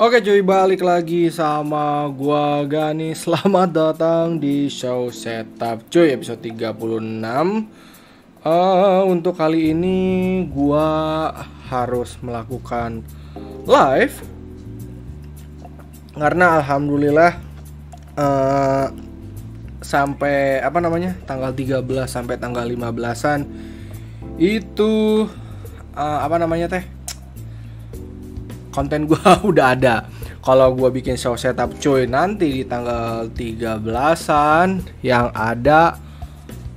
Oke cuy balik lagi sama gua Gani. Selamat datang di show setup cuy episode 36 uh, Untuk kali ini gua harus melakukan live. Karena alhamdulillah uh, Sampai apa namanya tanggal 13 sampai tanggal 15an Itu uh, apa namanya teh konten gua udah ada. Kalau gua bikin show setup cuy nanti di tanggal 13-an yang ada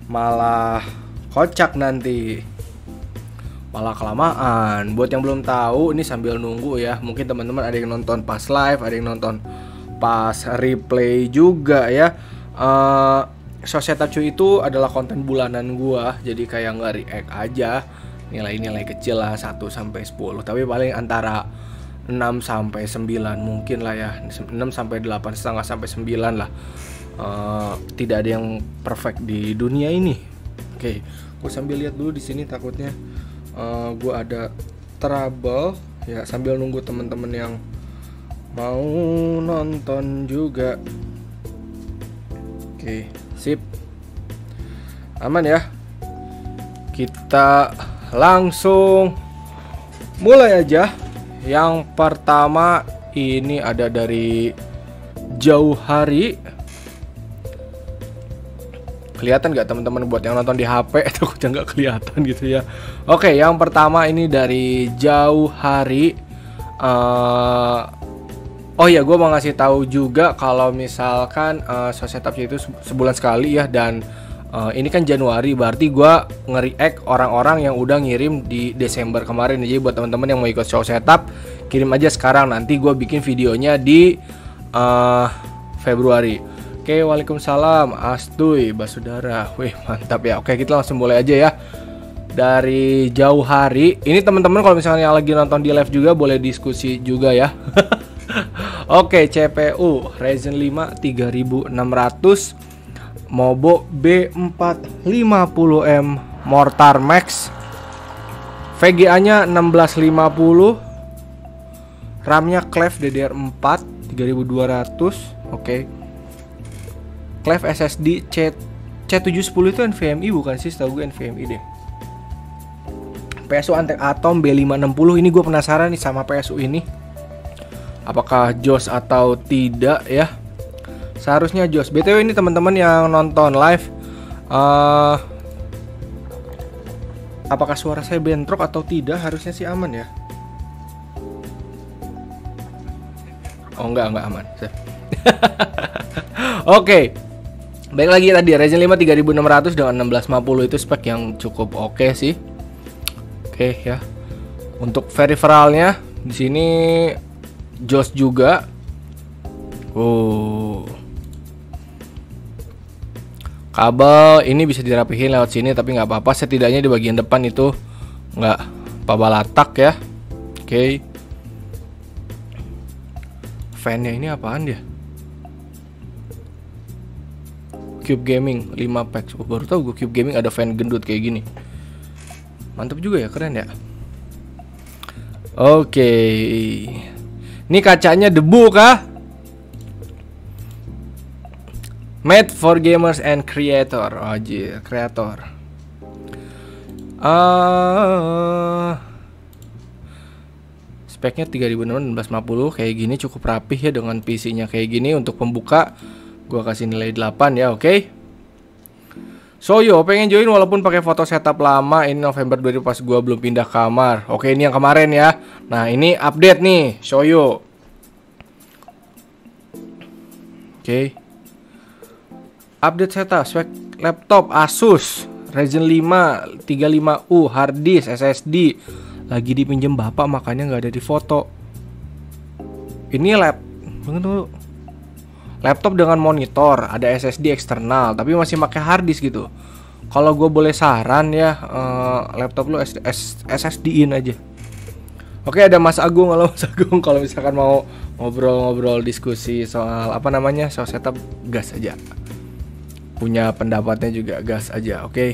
malah kocak nanti. Malah kelamaan. Buat yang belum tahu ini sambil nunggu ya. Mungkin teman-teman ada yang nonton pas live, ada yang nonton pas replay juga ya. Uh, show setup cuy itu adalah konten bulanan gua. Jadi kayak nggak react aja nilai-nilai kecil lah 1 sampai 10 tapi paling antara 6 sampai 9 mungkin lah ya. 6 sampai 8 setengah sampai 9 lah. Uh, tidak ada yang perfect di dunia ini. Oke okay. gue sambil lihat dulu di sini takutnya uh, gue ada trouble. Ya sambil nunggu teman-teman yang mau nonton juga. Oke okay. sip. Aman ya? Kita langsung mulai aja yang pertama ini ada dari jauh hari. Kelihatan nggak teman-teman buat yang nonton di HP itu nggak kelihatan gitu ya. Oke, yang pertama ini dari jauh hari. Uh, oh ya, gue mau ngasih tahu juga kalau misalkan uh, setup itu sebulan sekali ya dan uh, ini kan Januari berarti gue nge-react orang-orang yang udah ngirim di Desember kemarin jadi buat teman-teman yang mau ikut show setup kirim aja sekarang nanti gue bikin videonya di uh, Februari Oke, waalaikumsalam, Astuy, Basudara. Wih, mantap ya. Oke, kita langsung mulai aja ya. Dari jauh hari. Ini teman-teman kalau misalnya lagi nonton di live juga boleh diskusi juga ya. Oke, CPU Ryzen 5 3600 Mobo B450M Mortar Max. VGA nya 1650 RAM nya Clef DDR4 3200 oke. Okay. Clef SSD C C710 itu NVMe bukan sih? Setahu gue NVMe deh. PSU Antec Atom B560 ini gue penasaran nih sama PSU ini. Apakah jos atau tidak ya seharusnya jos. Btw ini teman-teman yang nonton live uh, apakah suara saya bentrok atau tidak harusnya sih aman ya. Oh enggak enggak aman. Oke. Okay. baik lagi tadi Ryzen 5 3600 dengan 1650 itu spek yang cukup oke okay sih. Oke okay, ya. Untuk peripheralnya di sini jos juga. Oh kabel ini bisa dirapihin lewat sini tapi nggak apa-apa. Setidaknya di bagian depan itu nggak pabalatak ya. Oke. Okay. fannya ini apaan dia? Cube Gaming 5 packs oh, baru tahu gue Cube Gaming ada fan gendut kayak gini. Mantap juga ya keren ya. Oke. Okay. ini kacanya debu kah Made for gamers and creator. Oh, jir, kreator. Uh, speknya 3650 kayak gini cukup rapih ya dengan PC-nya kayak gini untuk pembuka gua kasih nilai 8 ya, oke. Okay? So yo pengen join walaupun pakai foto setup lama ini November 2000 pas gua belum pindah kamar. Oke, ini yang kemarin ya. Nah, ini update nih, show you. Oke. Okay. Update setup spek laptop Asus Ryzen 5 35U hard disk SSD lagi dipinjam bapak makanya nggak ada di foto. Ini lap laptop dengan monitor ada SSD eksternal tapi masih pakai hard disk gitu. Kalau gue boleh saran ya uh, laptop lu SSD-in aja. Oke ada Mas Agung kalau Mas Agung kalau misalkan mau ngobrol-ngobrol diskusi soal apa namanya soal setup gas aja punya pendapatnya juga gas aja oke okay?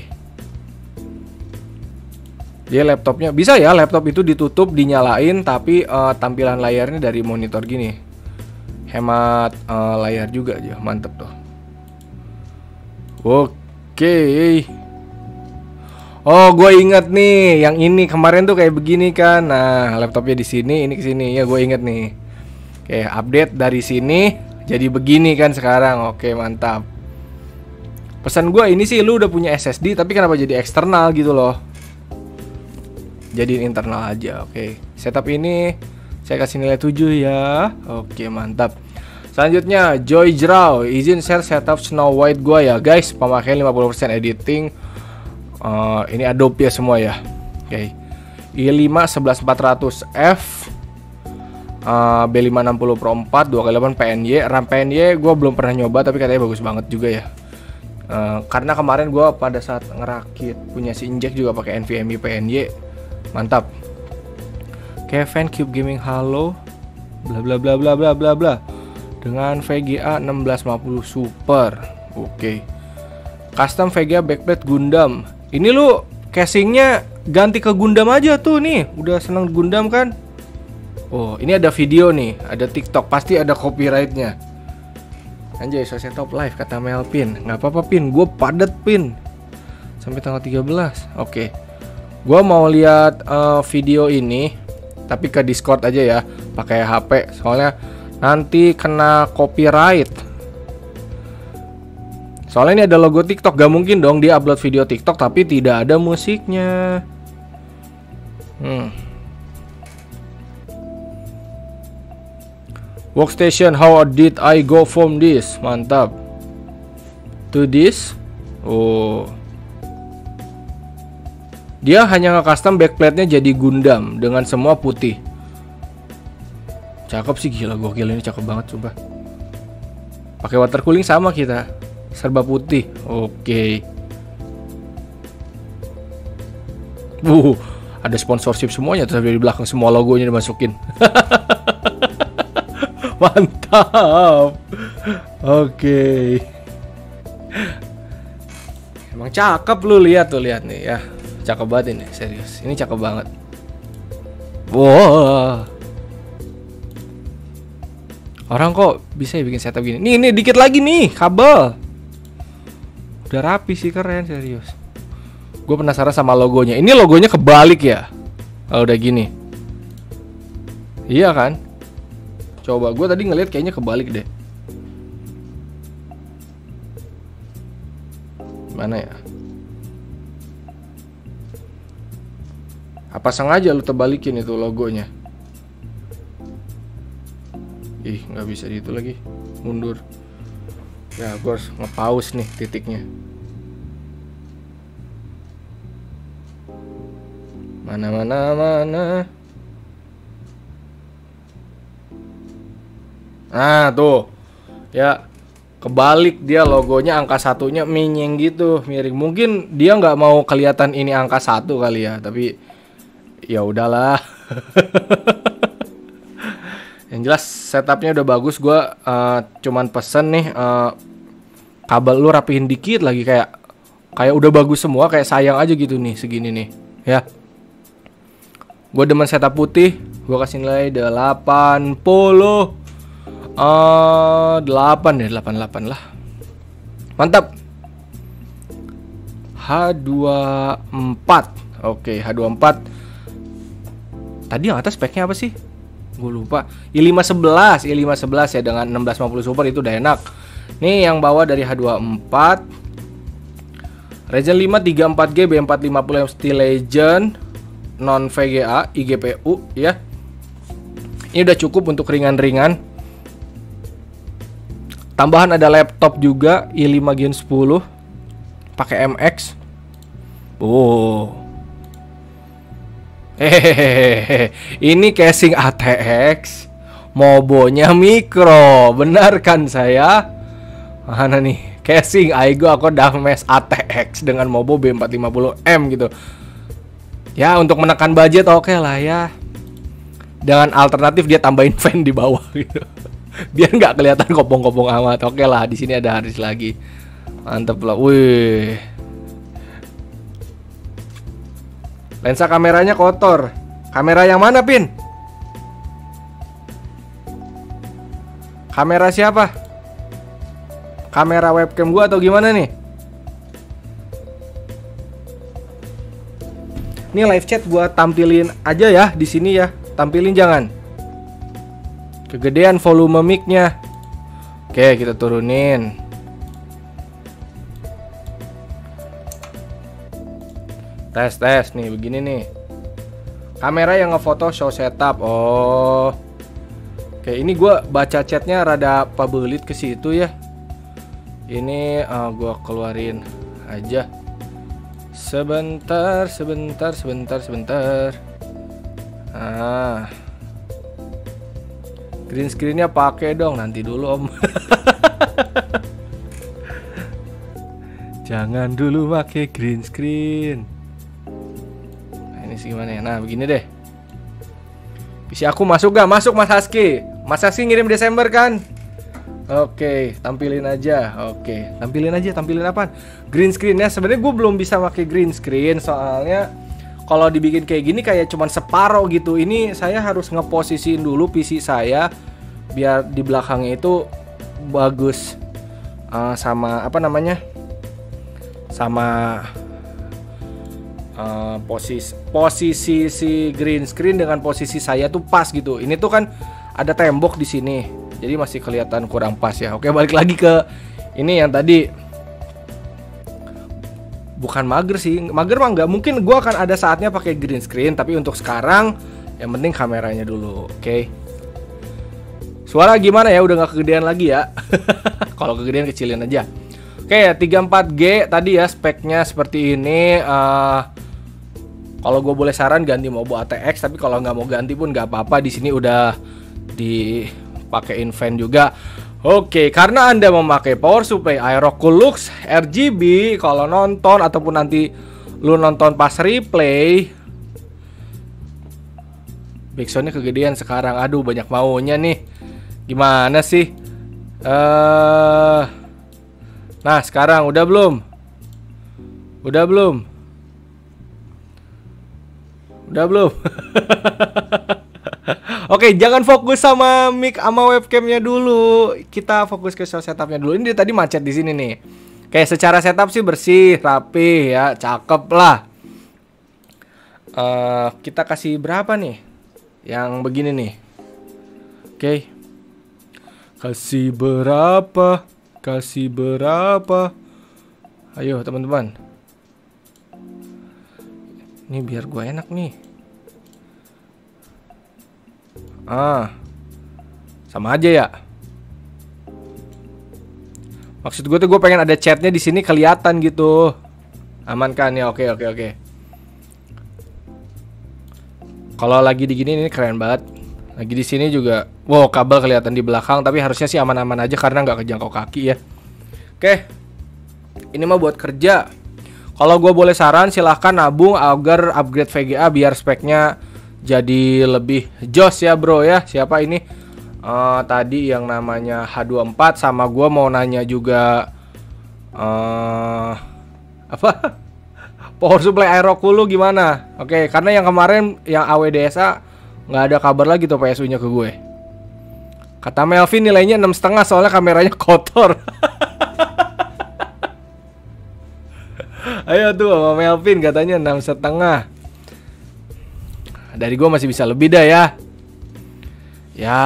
Dia laptopnya bisa ya laptop itu ditutup dinyalain tapi uh, tampilan layarnya dari monitor gini. Hemat uh, layar juga aja, mantep tuh. Oke. Oh, gue inget nih, yang ini kemarin tuh kayak begini kan. Nah, laptopnya di sini, ini ke sini. Ya, gue inget nih. Oke, update dari sini jadi begini kan sekarang. Oke, mantap. Pesan gue ini sih lu udah punya SSD tapi kenapa jadi eksternal gitu loh. Jadiin internal aja. Oke. Setup ini saya kasih nilai 7 ya. Oke, mantap. Selanjutnya Joy Jrao izin share setup Snow White gua ya guys pemakaian 50% editing uh, ini Adobe ya semua ya oke okay. i5 11400F uh, B560 Pro 4 2x8 PNY RAM PNY gue belum pernah nyoba tapi katanya bagus banget juga ya uh, karena kemarin gue pada saat ngerakit punya si Injek juga pakai NVMe PNY mantap Kevin Cube Gaming Halo bla bla bla bla bla bla bla dengan VGA 1650 Super oke okay. custom VGA backplate Gundam ini lu casingnya ganti ke Gundam aja tuh nih. Udah seneng Gundam kan? Oh, ini ada video nih, ada TikTok, pasti ada copyrightnya. Anjay, saya top live kata Melpin. Nggak apa-apa Pin, gue padet Pin. Sampai tanggal 13. Oke. Gue mau lihat uh, video ini, tapi ke Discord aja ya, pakai HP. Soalnya nanti kena copyright. Soalnya ini ada logo TikTok, gak mungkin dong dia upload video TikTok tapi tidak ada musiknya. Hmm. Workstation, how did I go from this? Mantap. To this? Oh. Dia hanya nge-custom backplate-nya jadi Gundam dengan semua putih. Cakep sih gila gokil ini cakep banget coba. Pakai water cooling sama kita serba putih oke okay. uh ada sponsorship semuanya terus di belakang semua logonya dimasukin mantap oke okay. emang cakep lu lihat tuh lihat nih ya cakep banget ini serius ini cakep banget wow orang kok bisa ya bikin setup gini nih nih dikit lagi nih kabel Udah rapi sih keren serius. Gue penasaran sama logonya. Ini logonya kebalik ya? Kalau udah gini. Iya kan? Coba gue tadi ngeliat kayaknya kebalik deh. Mana ya? Apa sengaja lu terbalikin itu logonya? Ih, nggak bisa gitu lagi. Mundur ya gue harus ngepaus nih titiknya mana mana mana nah tuh. Ya kebalik dia logonya angka satunya minyeng gitu miring. Mungkin dia nggak mau kelihatan ini angka satu kali ya tapi ya udahlah. Yang jelas setupnya udah bagus. Gue uh, cuman pesen nih uh, kabel lu rapihin dikit lagi kayak kayak udah bagus semua kayak sayang aja gitu nih segini nih. Ya. Gue demen setup putih. Gue kasih nilai 80 uh, 8 ya 88 lah. Mantap. H24 oke H24 tadi yang atas speknya apa sih? Gue lupa. I511 i511 ya dengan 1650 super itu udah enak. Nih yang bawah dari H24 Ryzen 5 34G B450 Steel Legend non VGA IGPU ya. Ini udah cukup untuk ringan-ringan. Tambahan ada laptop juga i5 Gen 10 pakai MX. Oh. Hehehe. Ini casing ATX. Mobonya mikro. Benar kan saya? Mana nih? Casing Aigo aku Dames ATX dengan Mobo B450M gitu. Ya untuk menekan budget oke okay lah ya. Dengan alternatif dia tambahin fan di bawah gitu. Biar nggak kelihatan kopong-kopong amat. Oke lah, di sini ada Haris lagi. Mantep lah. Wih. Lensa kameranya kotor. Kamera yang mana, Pin? Kamera siapa? Kamera webcam gua atau gimana nih? Ini live chat gua tampilin aja ya di sini ya. Tampilin jangan. Kegedean volume mic-nya. Oke, kita turunin. Tes tes nih begini nih. Kamera yang ngefoto show setup. Oh. Oke, ini gua baca chatnya rada pabelit ke situ ya. Ini uh, gua keluarin aja. Sebentar, sebentar, sebentar, sebentar. Ah. Green screennya pakai dong nanti dulu om. Jangan dulu pakai green screen. Nah, ini sih gimana ya? Nah begini deh. PC aku masuk gak? Masuk Mas Haski. Mas Haski ngirim Desember kan? Oke, tampilin aja. Oke, tampilin aja. Tampilin apa? Green screennya sebenarnya gue belum bisa pakai green screen soalnya kalau dibikin kayak gini kayak cuman separoh gitu. Ini saya harus ngeposisiin dulu PC saya biar di belakangnya itu bagus uh, sama apa namanya? sama uh, posisi posisi si green screen dengan posisi saya tuh pas gitu. Ini tuh kan ada tembok di sini. Jadi masih kelihatan kurang pas ya. Oke, balik lagi ke ini yang tadi bukan mager sih. Mager mah nggak mungkin. Gue akan ada saatnya pakai green screen tapi untuk sekarang yang penting kameranya dulu oke? Okay? suara gimana ya? Udah nggak kegedean lagi ya? Kalau kegedean kecilin aja. Oke okay, 34G tadi ya speknya seperti ini uh, kalau gue boleh saran ganti buat ATX tapi kalau nggak mau ganti pun nggak apa-apa. Di sini udah dipakein fan juga Oke, karena Anda memakai power supply Aerocoolux RGB kalau nonton ataupun nanti lu nonton pas replay Backsoundnya kegedean sekarang. Aduh banyak maunya nih. Gimana sih? Uh, Nah sekarang udah belum? Udah belum? Udah belum Oke, jangan fokus sama mic sama webcamnya dulu. Kita fokus ke setupnya dulu. Ini tadi macet di sini nih. Kayak secara setup sih bersih, rapi ya, cakep lah. Uh, kita kasih berapa nih? Yang begini nih. Oke. Kasih berapa? Kasih berapa? Ayo teman-teman. Ini biar gue enak nih. Ah. Sama aja ya. Maksud gue tuh gue pengen ada chatnya di sini kelihatan gitu. Aman kan ya? Oke oke oke. Kalau lagi di gini ini keren banget. Lagi di sini juga, wow kabel kelihatan di belakang, tapi harusnya sih aman-aman aja karena nggak kejangkau kaki ya. Oke, ini mah buat kerja. Kalau gue boleh saran, silahkan nabung agar upgrade VGA biar speknya jadi lebih jos ya bro ya. Siapa ini? Uh, tadi yang namanya H24 sama gue mau nanya juga uh, apa? Power supply Aerokulu gimana? Oke okay, karena yang kemarin yang AWDSA nggak ada kabar lagi tuh PSU nya ke gue. Kata Melvin nilainya enam setengah soalnya kameranya kotor. Ayo tuh sama Melvin katanya enam setengah dari gue masih bisa lebih dah ya. Ya.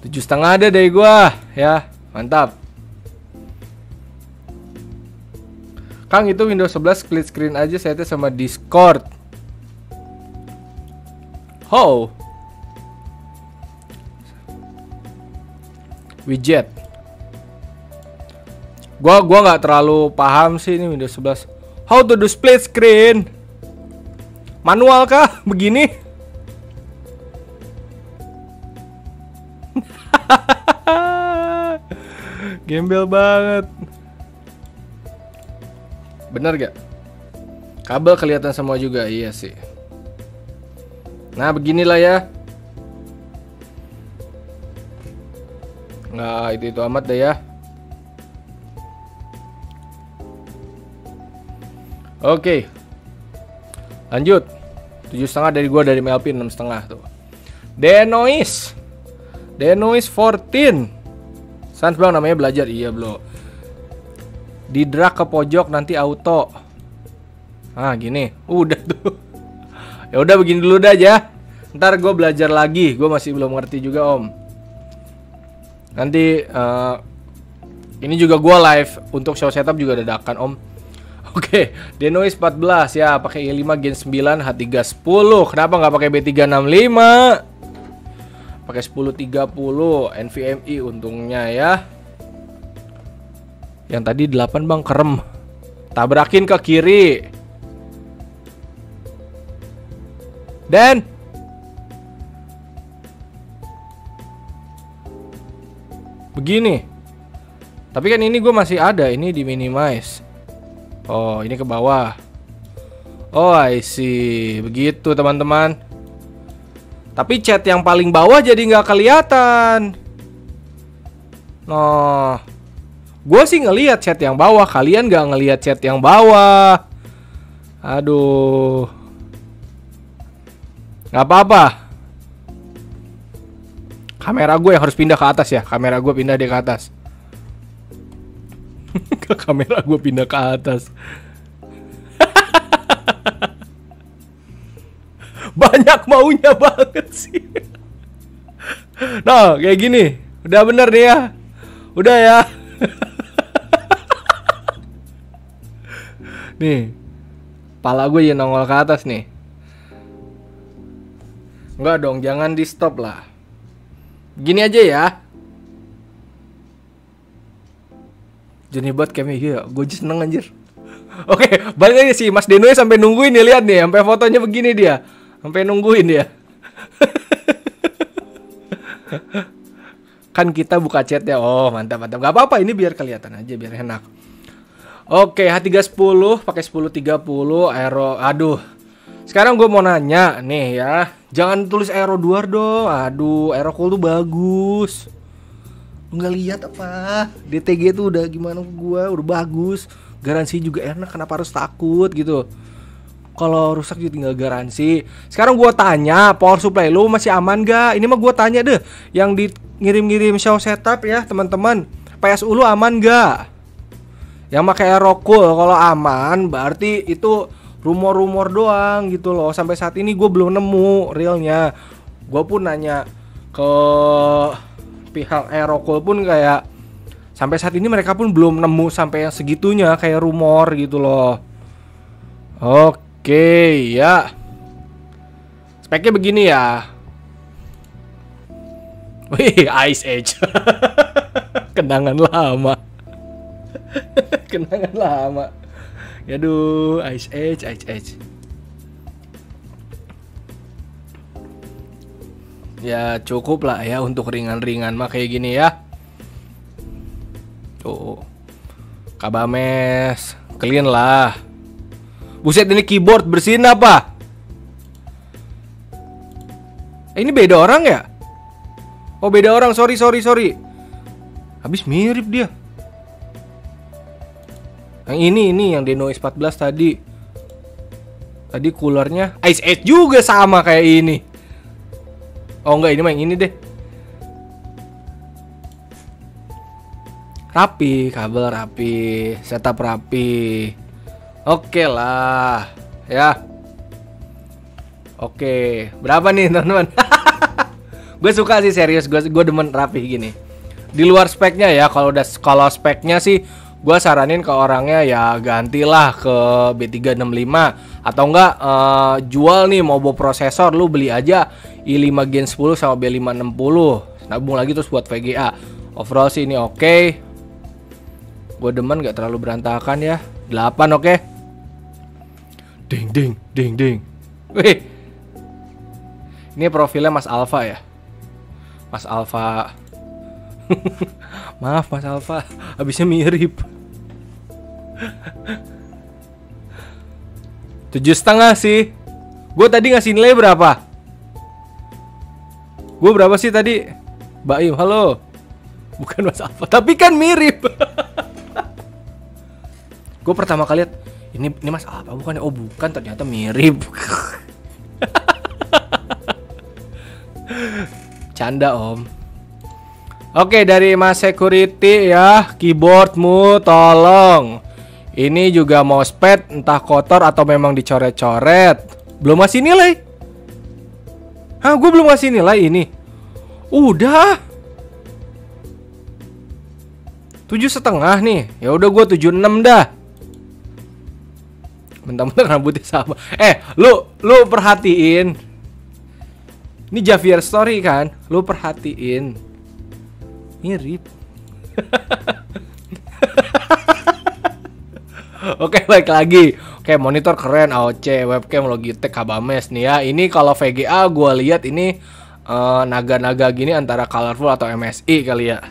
Tujuh setengah ada dari gue ya mantap. Kang itu Windows 11 split screen aja saya sama Discord. How widget. Gua gua nggak terlalu paham sih ini Windows 11 how to do split screen Manual kah? Begini? Gembel banget. Bener gak? Kabel kelihatan semua juga, iya sih. Nah, beginilah ya. Nggak itu-itu amat deh ya. Oke. Lanjut. Tujuh setengah dari gua dari enam setengah tuh. Denois. Denois 14. Sans bang namanya belajar iya bro. Di drag ke pojok nanti auto. Ah gini, udah tuh. ya udah begini dulu dah aja. Ntar gue belajar lagi. Gue masih belum ngerti juga om. Nanti uh, ini juga gue live untuk show setup juga dadakan om. Oke, okay, Denois 14 ya, pakai i5 Gen 9 H310. Kenapa nggak pakai B365? Pakai 1030 NVMe untungnya ya. Yang tadi 8 Bang kerem. Tabrakin ke kiri. Dan begini. Tapi kan ini gue masih ada, ini di minimize. Oh, ini ke bawah. Oh, I see. Begitu, teman-teman. Tapi chat yang paling bawah jadi nggak kelihatan. Noh. Gue sih ngelihat chat yang bawah, kalian nggak ngelihat chat yang bawah. Aduh. Nggak apa-apa. Kamera gue yang harus pindah ke atas ya. Kamera gue pindah di ke atas ke kamera gue pindah ke atas. Banyak maunya banget sih. Nah kayak gini. Udah bener nih ya? Udah ya? Nih pala gue ya nongol ke atas nih. Enggak dong jangan di stop lah. Gini aja ya Johnny Bot kayaknya iya, gue just seneng anjir. Oke, balik lagi sih Mas Deno sampai nungguin nih lihat nih, sampai fotonya begini dia. Sampai nungguin dia. kan kita buka chat ya. Oh, mantap mantap. Gak apa-apa ini biar kelihatan aja biar enak. Oke, H310 pakai 1030 aero. Aduh. Sekarang gue mau nanya nih ya. Jangan tulis aero duar dong. Aduh, aero cool tuh bagus nggak lihat apa. DTG itu udah gimana gua udah bagus. Garansi juga enak kenapa harus takut gitu. Kalau rusak juga tinggal garansi. Sekarang gua tanya power supply lu masih aman gak ini mah gua tanya deh yang di ngirim-ngirim show setup ya teman-teman. PSU lu aman gak yang pakai Aerocool kalau aman berarti itu rumor-rumor doang gitu loh. Sampai saat ini gue belum nemu realnya. Gue pun nanya ke pihak Aerocool pun kayak sampai saat ini mereka pun belum nemu sampai yang segitunya kayak rumor gitu loh. Oke, ya. Speknya begini ya. Wih, Ice Age. Kenangan lama. Kenangan lama. Yaduh, Ice Age, Ice Age. Ya cukup lah ya untuk ringan-ringan mah kayak gini ya. Tuh. Kabames clean lah. Buset ini keyboard bersihin apa? Eh, ini beda orang ya? Oh beda orang. Sorry sorry sorry. Habis mirip dia. Yang ini ini yang Deno S14 tadi. Tadi coolernya Ice Edge juga sama kayak ini Oh enggak ini mah yang ini deh. Rapi, kabel rapi, setup rapi. Oke lah, ya. Oke, berapa nih teman-teman? gue suka sih serius, gue gue demen rapi gini. Di luar speknya ya, kalau udah kalau speknya sih gue saranin ke orangnya ya gantilah ke B365 atau enggak uh, jual nih bawa prosesor lu beli aja i5 Gen 10 sama B560 nabung lagi terus buat VGA overall sih ini oke. Okay. gue demen gak terlalu berantakan ya. 8 oke. Okay. ding ding ding ding. Wih. ini profilnya Mas Alfa ya? Mas Alfa Maaf Mas Alfa, habisnya mirip. Tujuh setengah sih. Gue tadi ngasih nilai berapa? Gue berapa sih tadi? Baim, halo. Bukan Mas Alfa, tapi kan mirip. gue pertama kali lihat Ini ini Mas apa bukan? Oh, bukan ternyata mirip. Canda, Om. Oke, dari Mas Security ya, keyboardmu tolong. Ini juga mousepad entah kotor atau memang dicoret-coret. Belum masih nilai. Hah, gue belum ngasih nilai ini. Udah. Tujuh setengah nih. Ya udah gue tujuh enam dah. Mentang-mentang rambutnya sama. Eh, lu lu perhatiin. Ini Javier Story kan? Lu perhatiin. Mirip. Oke, baik lagi. Oke, monitor keren AOC, webcam Logitech Habames nih ya. Ini kalau VGA gua lihat ini eh, naga-naga uh, gini antara colorful atau MSI kali ya.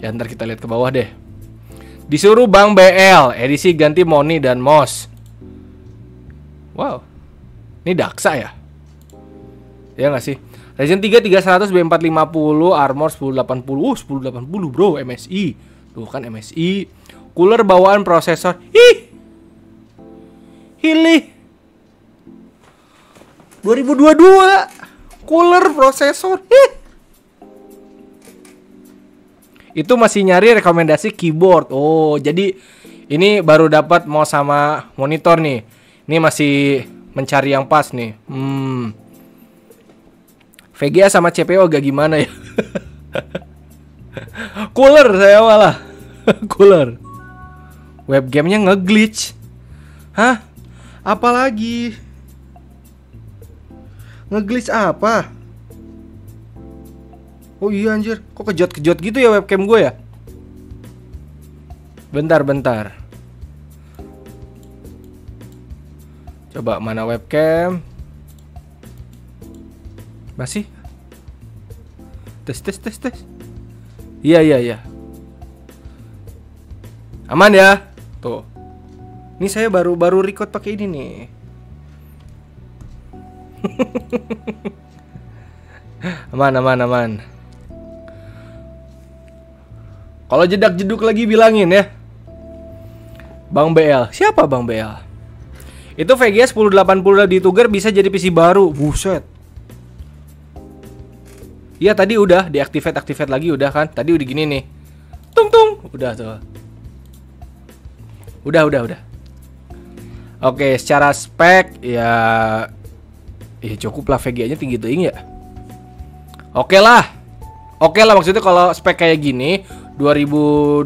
Ya ntar kita lihat ke bawah deh. Disuruh Bang BL, edisi ganti Moni dan Mos. Wow. Ini Daksa ya? Ya nggak sih? Ryzen 3 3100 B450 Armor 1080 uh, 1080 bro MSI Tuh kan MSI Cooler bawaan prosesor. Ih. Hili. 2022. Cooler prosesor. Ih. Itu masih nyari rekomendasi keyboard. Oh, jadi ini baru dapat mau sama monitor nih. Ini masih mencari yang pas nih. Hmm. VGA sama CPU agak gimana ya? Cooler saya malah. Cooler. Webgamenya ngeglitch. Hah? Apalagi? Ngeglitch apa? Oh iya anjir, kok kejot-kejot gitu ya webcam gue ya? Bentar, bentar. Coba mana webcam? Masih? Tes, tes, tes, tes. Iya, iya, iya. Aman ya? Tuh. Ini saya baru baru record pakai ini nih. aman aman aman. Kalau jedak jeduk lagi bilangin ya. Bang BL. Siapa Bang BL? Itu VGA 1080 di Tuger bisa jadi PC baru. Buset. Iya tadi udah diaktifat aktifat lagi udah kan. Tadi udah gini nih. Tung tung. Udah tuh. Udah, udah, udah. Oke, secara spek ya ya cukup lah VGA-nya tinggi tinggi ya. Oke lah. Oke lah maksudnya kalau spek kayak gini 2022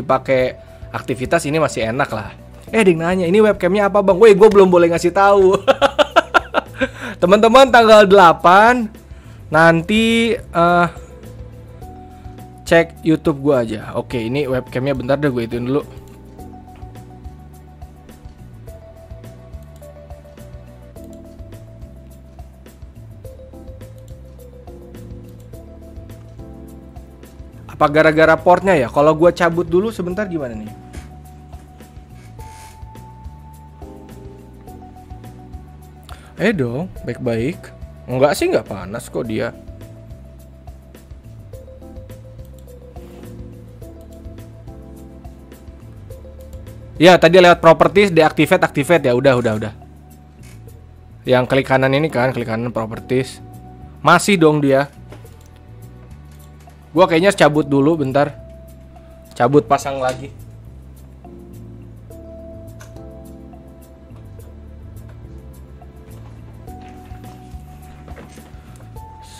dipakai aktivitas ini masih enak lah. Eh, ding nanya, ini webcamnya apa bang? Woi, gue belum boleh ngasih tahu. Teman-teman tanggal 8 nanti uh, cek YouTube gue aja. Oke, ini webcamnya bentar deh gue ituin dulu. Apa gara-gara portnya ya? Kalau gue cabut dulu sebentar gimana nih? Eh dong, baik-baik. Enggak sih nggak panas kok dia. Ya tadi lewat properties deactivate activate ya udah udah udah. Yang klik kanan ini kan klik kanan properties. Masih dong dia. Gua kayaknya cabut dulu bentar. Cabut pasang lagi.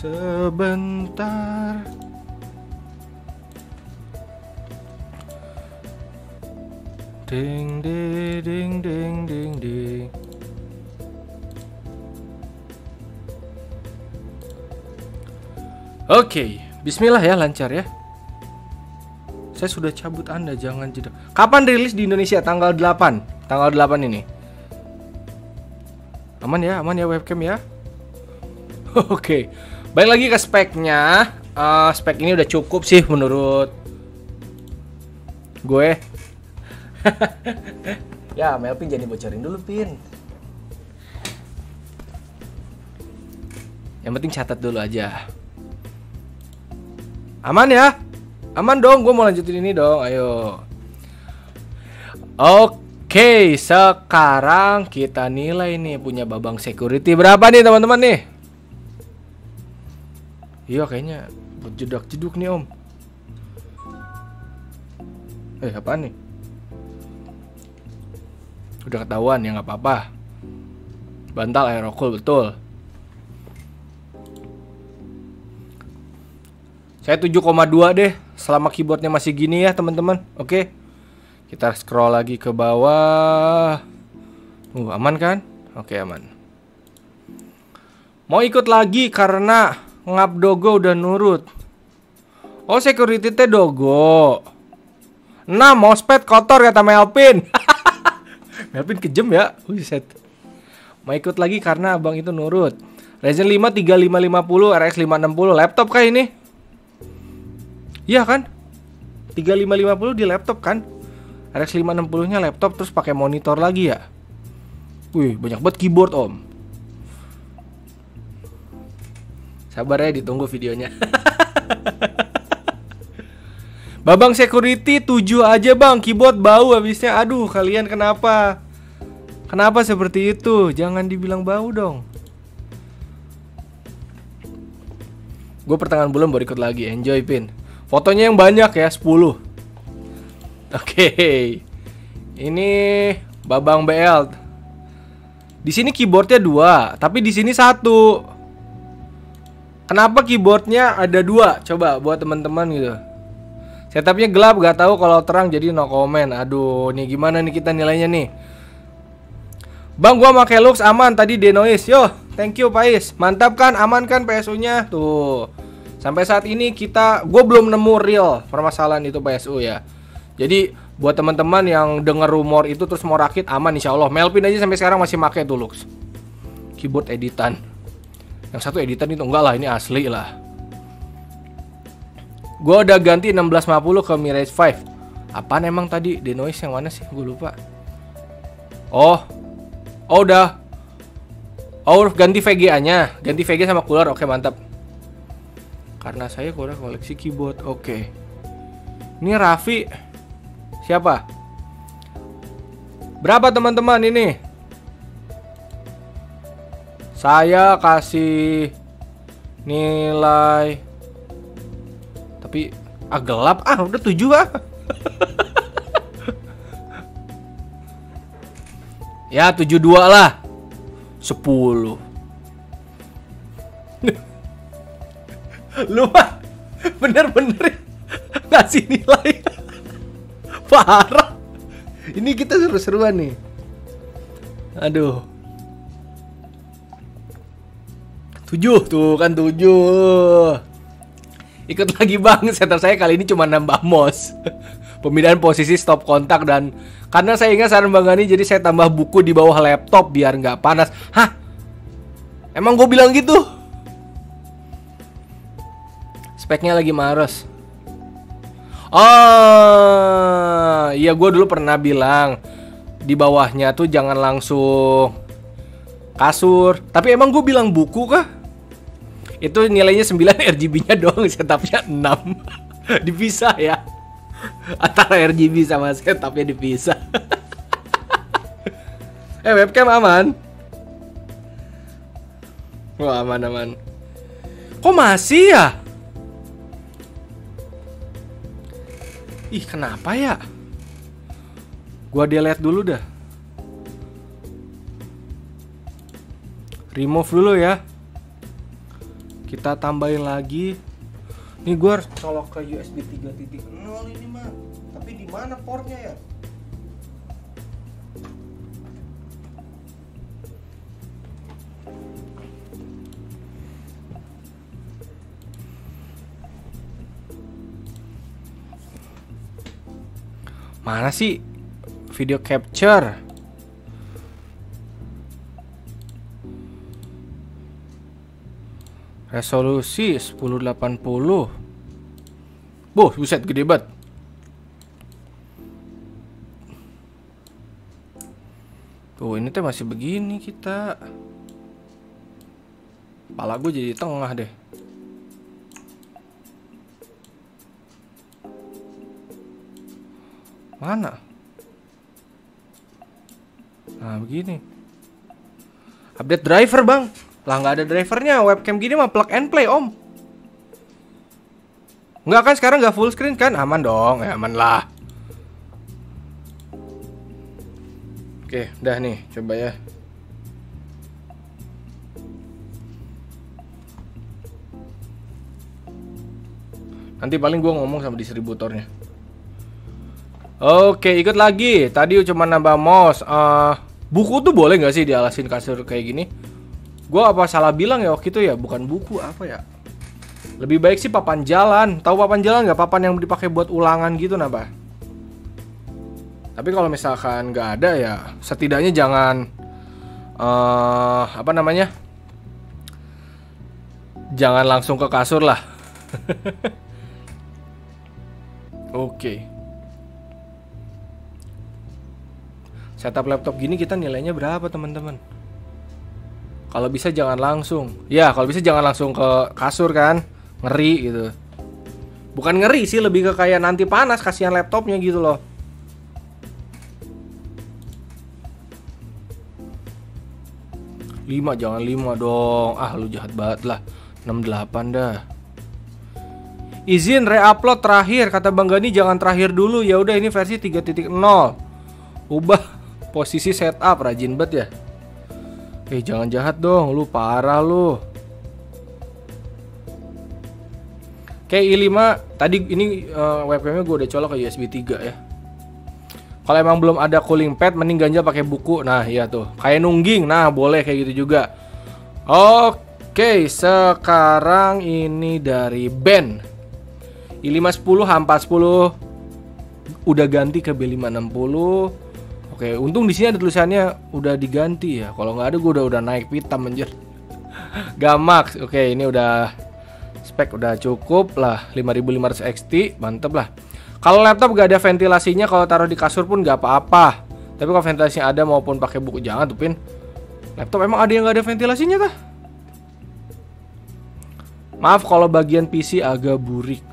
Sebentar. Ding ding ding ding ding ding. Oke. Okay. Bismillah ya lancar ya. Saya sudah cabut Anda jangan jeda. Kapan rilis di Indonesia? Tanggal 8. Tanggal 8 ini. Aman ya, aman ya webcam ya. Oke. Okay. Baik lagi ke speknya. Uh, spek ini udah cukup sih menurut gue. ya, Melvin jadi bocorin dulu, Pin. Yang penting catat dulu aja. Aman ya? Aman dong, gue mau lanjutin ini dong, ayo. Oke, Oke, sekarang kita nilai nih punya babang security berapa nih teman-teman nih? Iya kayaknya berjedak jeduk nih om. Eh apa nih? Udah ketahuan ya nggak apa-apa. Bantal aerokul betul. Saya 7,2 deh selama keyboardnya masih gini ya teman-teman. Oke. Kita scroll lagi ke bawah. Uh, aman kan? Oke, aman. Mau ikut lagi karena ngap dogo udah nurut. Oh, security teh dogo. Nah, mousepad kotor kata Melvin. Melvin kejem ya. Buset. Mau ikut lagi karena abang itu nurut. Ryzen 5 3550 RX 560 laptop kah ini? Iya kan? 3550 di laptop kan? RX 560 nya laptop terus pakai monitor lagi ya Wih banyak banget keyboard om Sabar ya ditunggu videonya. Babang security 7 aja bang. Keyboard bau habisnya. Aduh kalian kenapa? Kenapa seperti itu? Jangan dibilang bau dong. Gue pertengahan bulan baru ikut lagi. Enjoy pin. Fotonya yang banyak ya 10 Oke. Ini Babang BL. Di sini keyboardnya dua, tapi di sini satu. Kenapa keyboardnya ada dua? Coba buat teman-teman gitu. Setupnya gelap, gak tahu kalau terang jadi no comment. Aduh, nih gimana nih kita nilainya nih? Bang, gua pakai Lux aman tadi denoise. Yo, thank you Pais. Mantap kan? Aman kan PSU-nya? Tuh. Sampai saat ini kita gue belum nemu real permasalahan itu PSU ya. Jadi buat teman-teman yang dengar rumor itu terus mau rakit aman insya Allah. Melvin aja sampai sekarang masih pakai tuh Lux. Keyboard editan. Yang satu editan itu enggak lah, ini asli lah. Gua udah ganti 1650 ke Mirage 5. Apaan emang tadi denoise yang mana sih? Gue lupa. Oh. Oh udah. Oh ganti VGA-nya, ganti VGA sama cooler. Oke, mantap. Karena saya kurang koleksi keyboard. Oke. Ini Raffi Siapa? Berapa teman-teman ini? Saya kasih nilai tapi ah gelap ah udah tujuh ah ya tujuh dua lah sepuluh lu mah bener-bener ngasih nilai Parah. Ini kita seru-seruan nih. Aduh. Tujuh tuh kan tujuh. Ikut lagi bang, setter saya kali ini cuma nambah mouse. Pemindahan posisi stop kontak dan karena saya ingat saran Bang Gani jadi saya tambah buku di bawah laptop biar nggak panas. Hah? Emang gue bilang gitu? Speknya lagi maros. Oh, iya gue dulu pernah bilang di bawahnya tuh jangan langsung kasur. Tapi emang gue bilang buku kah? Itu nilainya 9 RGB-nya doang, setupnya 6. dipisah ya. Antara RGB sama setupnya dipisah. eh webcam aman? Wah aman aman. Kok masih ya? Ih, kenapa ya? Gua delete dulu dah. Remove dulu ya. Kita tambahin lagi. Nih gua colok ke USB 3.0 ini mah. Tapi di mana portnya ya? Mana sih video capture? Resolusi 1080. Boh, buset gede banget. Tuh, ini teh masih begini kita. Kepala gue jadi tengah deh. Mana? Nah begini Update driver bang Lah nggak ada drivernya. Webcam gini mah plug and play om. Nggak kan sekarang nggak full screen kan? Aman dong. Ya aman lah. Oke udah nih. Coba ya. Nanti paling gue ngomong sama distributornya. Oke ikut lagi. Tadi cuma nambah mouse. Uh, Buku tuh boleh nggak sih dialasin kasur kayak gini Gue apa salah bilang ya waktu itu ya? Bukan buku apa ya? Lebih baik sih papan jalan. Tahu papan jalan nggak? Papan yang dipakai buat ulangan gitu nambah Tapi kalau misalkan nggak ada ya Setidaknya jangan uh, Apa namanya? Jangan langsung ke kasur lah. Oke. Setup laptop gini kita nilainya berapa teman-teman? Kalau bisa jangan langsung. Ya, kalau bisa jangan langsung ke kasur kan. Ngeri gitu. Bukan ngeri sih, lebih ke kayak nanti panas kasihan laptopnya gitu loh. Lima jangan lima dong. Ah, lu jahat banget lah. 68 dah. Izin reupload terakhir kata Bang Gani jangan terakhir dulu ya udah ini versi 3.0. Ubah posisi setup rajin banget ya. Eh jangan jahat dong, lu parah lu. Kayak i5 tadi ini uh, webcamnya gue udah colok ke USB 3 ya. Kalau emang belum ada cooling pad mending ganjal pakai buku. Nah, iya tuh. Kayak nungging. Nah, boleh kayak gitu juga. Oke, sekarang ini dari band I510 H410 udah ganti ke B560. Oke, untung di sini ada tulisannya udah diganti ya. Kalau nggak ada gue udah udah naik pitam anjir. Gamax. Oke, ini udah spek udah cukup lah 5500 XT, mantep lah. Kalau laptop gak ada ventilasinya, kalau taruh di kasur pun gak apa-apa. Tapi kalau ventilasinya ada maupun pakai buku jangan tuh pin. Laptop emang ada yang gak ada ventilasinya kah? Maaf kalau bagian PC agak burik.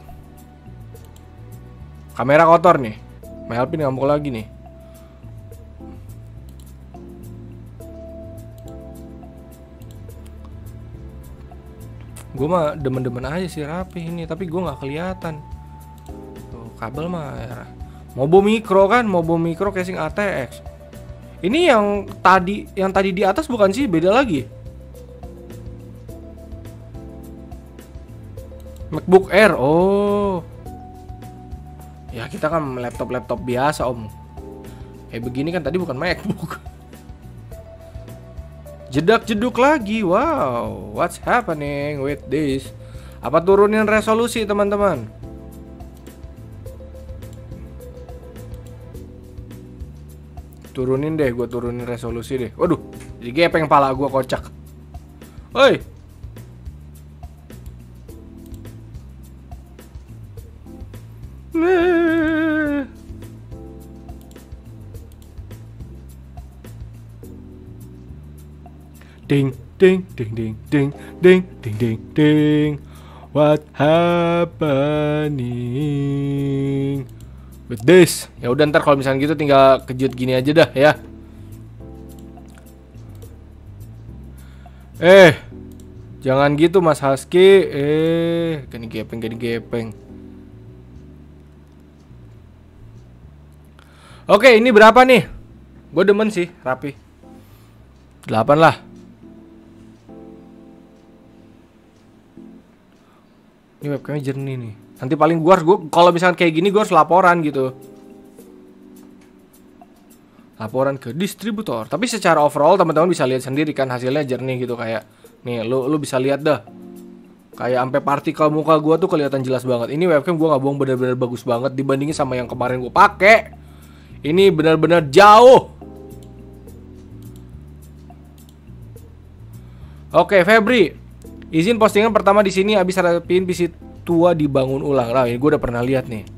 Kamera kotor nih. Melvin ngamuk lagi nih. Gue mah demen-demen aja sih rapi ini, tapi gue nggak kelihatan. Tuh kabel mah ya. Mobo mikro kan, Mobo mikro casing ATX. Ini yang tadi yang tadi di atas bukan sih, beda lagi. MacBook Air. Oh. Ya kita kan laptop-laptop biasa om Kayak begini kan tadi bukan MacBook Jedak jeduk lagi. Wow What's happening with this? Apa turunin resolusi teman-teman? Turunin deh gue turunin resolusi deh. Waduh Jadi gepeng pala gue kocak. Oi Ding ding ding ding ding ding ding ding ding What happening with this? Ya udah ntar kalau misalnya gitu tinggal kejut gini aja dah ya. Eh, jangan gitu Mas Husky. Eh, gini gepeng, gini gepeng. Oke, ini berapa nih? Gue demen sih, rapi. 8 lah. Ini webcamnya jernih nih. Nanti paling gua harus gua kalau misalkan kayak gini gua harus laporan gitu. Laporan ke distributor. Tapi secara overall teman-teman bisa lihat sendiri kan hasilnya jernih gitu kayak nih lu lu bisa lihat dah. Kayak sampai partikel muka gua tuh kelihatan jelas banget. Ini webcam gua nggak bohong benar-benar bagus banget dibandingin sama yang kemarin gua pakai. Ini benar-benar jauh. Oke, Febri. Izin postingan pertama di sini habis rapiin PC tua dibangun ulang. Lah, ini gue udah pernah lihat nih.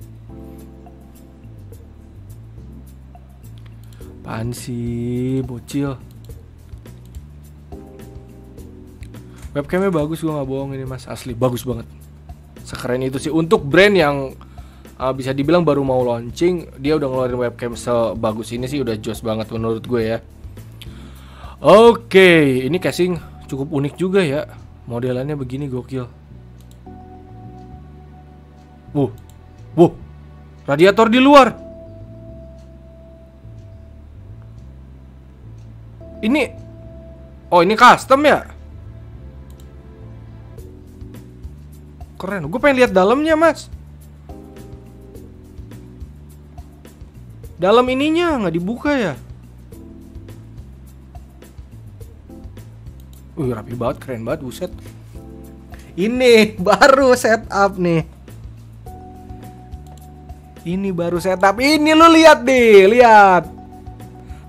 Apaan sih, bocil? Webcamnya bagus, gue nggak bohong ini mas, asli bagus banget. Sekeren itu sih untuk brand yang uh, bisa dibilang baru mau launching, dia udah ngeluarin webcam sebagus ini sih udah jos banget menurut gue ya. Oke, ini casing cukup unik juga ya. Modelannya begini gokil. Wuh. Wuh. Radiator di luar. Ini Oh, ini custom ya? Keren. Gue pengen lihat dalamnya, Mas. Dalam ininya nggak dibuka ya? Wih rapi banget, keren banget, buset. Ini baru setup nih. Ini baru setup. Ini lu lihat deh, lihat.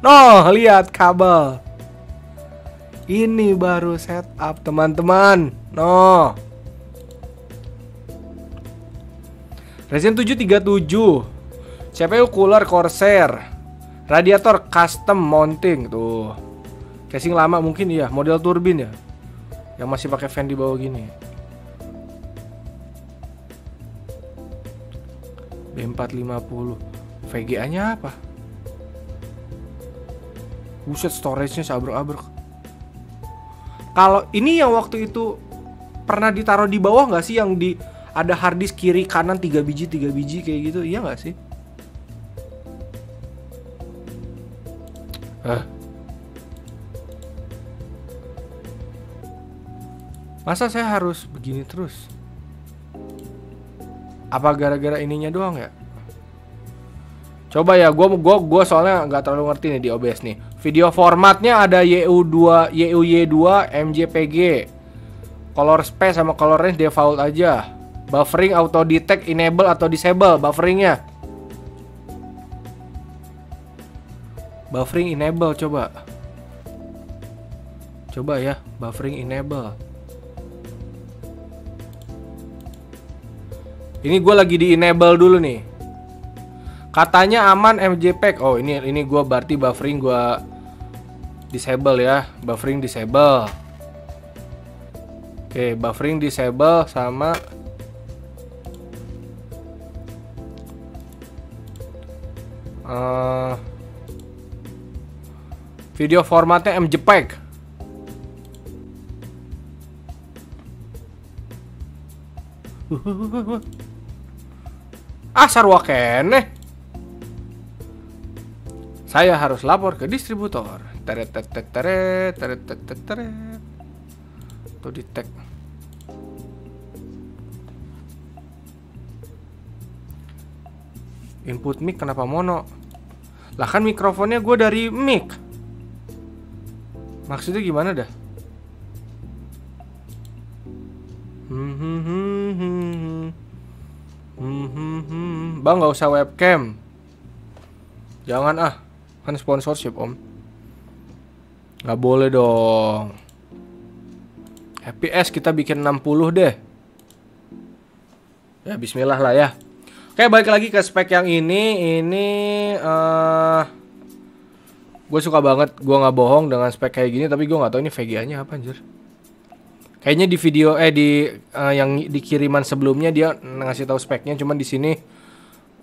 Noh, lihat kabel. Ini baru setup, teman-teman. Noh. Ryzen 737 CPU cooler Corsair Radiator custom mounting Tuh Casing lama mungkin ya Model turbin ya. Yang masih pakai fan di bawah gini. B450 VGA nya apa? Buset storage-nya sabrok-abrok Kalau ini yang waktu itu Pernah ditaruh di bawah nggak sih? Yang di ada harddisk kiri kanan tiga biji tiga biji kayak gitu. Iya nggak sih? Hah? Masa saya harus begini terus? Apa gara-gara ininya doang ya? Coba ya, gue gua, gua soalnya nggak terlalu ngerti nih di OBS nih. Video formatnya ada YU2, YUY2, MJPG. Color space sama color range default aja. Buffering auto detect enable atau disable bufferingnya. Buffering enable coba. Coba ya, buffering enable. Ini gue lagi di enable dulu nih. Katanya aman MJPEG. Oh, ini ini gue berarti buffering gue disable ya. Buffering disable. Oke, buffering disable sama uh, video formatnya MJPEG ah sarwa kene saya harus lapor ke distributor. Teret teret teret teret teret teret tuh di tag. Input mic kenapa mono? Lah kan mikrofonnya gue dari mic. Maksudnya gimana dah? Bang nggak usah webcam. Jangan ah, kan sponsorship om. Nggak boleh dong. FPS kita bikin 60 deh. Ya bismillah lah ya. Oke, balik lagi ke spek yang ini. Ini uh, gue suka banget. Gue nggak bohong dengan spek kayak gini, tapi gue nggak tahu ini VGA-nya apa anjir. Kayaknya di video eh di uh, yang di kiriman sebelumnya dia ngasih tahu speknya, cuman di sini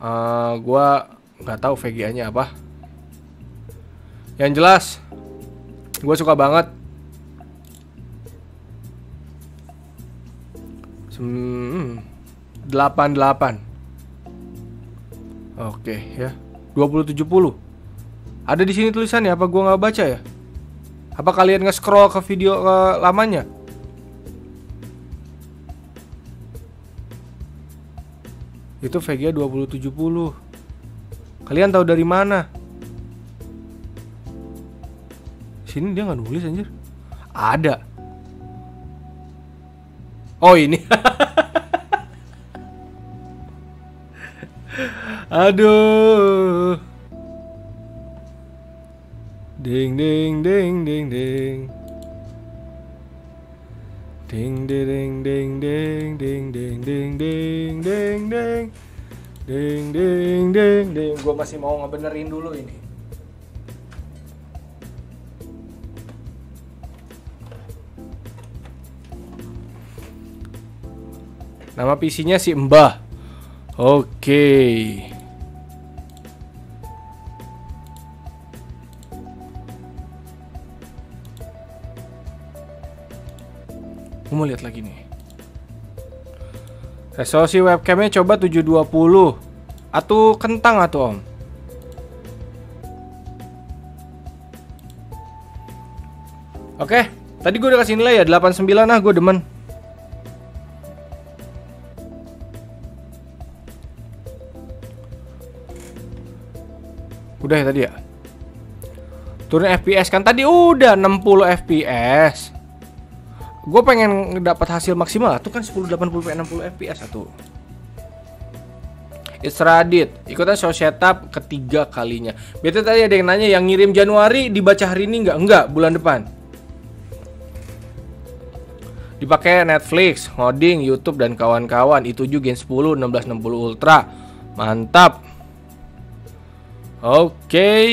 uh, gue nggak tahu VGA-nya apa. Yang jelas, gue suka banget. Hmm, 88 Oke ya. 2070 Ada di sini tulisannya apa gua nggak baca ya? Apa kalian nge-scroll ke video ke lamanya Itu VGA 2070 Kalian tahu dari mana? Sini dia nggak nulis anjir. Ada. Oh ini. Aduh. Ding ding ding ding ding. Ding ding ding ding ding ding ding ding ding ding ding ding ding ding. Gue masih mau ngebenerin dulu ini. Nama PC-nya si Mbah. Oke. Okay. Mau lihat lagi nih. Resolusi webcamnya coba 720 Atau kentang atau om. Oke Tadi gue udah kasih nilai ya 89 lah gue demen. Udah ya tadi ya? Turun FPS kan? Tadi udah 60 FPS gue pengen dapat hasil maksimal. Tuh kan 1080p 60 fps satu. It's Radit. Ikutan show setup ketiga kalinya. Betul tadi ada yang nanya yang ngirim Januari dibaca hari ini nggak? Enggak bulan depan. Dipakai Netflix, ngoding, YouTube dan kawan-kawan. Itu juga Gen 10 1660 Ultra. Mantap. Oke. Okay.